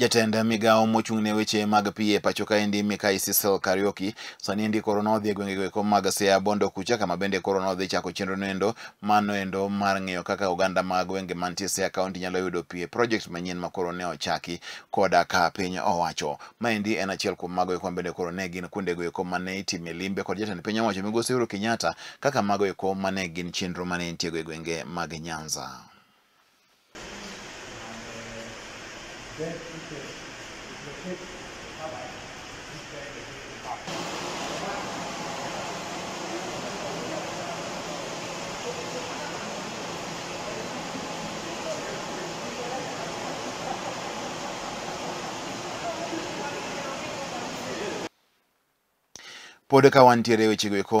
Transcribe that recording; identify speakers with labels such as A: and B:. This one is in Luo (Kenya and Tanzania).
A: Jatend migawo mochung' ne weche mag pi e pacho kaendi Mikai Cecil Kariuki sani endi koro nodhi e gwenge goeko mag Siaya Bondo kucha kama bende koro nodhi chako chenro noendo mano endo mar ng'iyo kaka oganda mag gwenge mantie Siaya kaunti nyalo yudo pi e project manyien ma koro ne ochaki koda ka piny owacho. Maendi en achiel kuom mago eko bende koro ne gin kuonde goeko mane itime limbe kod jatend piny owacho migosi Uhuru Kenyatta kaka mago eko mane gin chenro mane nitie e gwenge mag Nyanza. Pod ka wantiere e wechego eko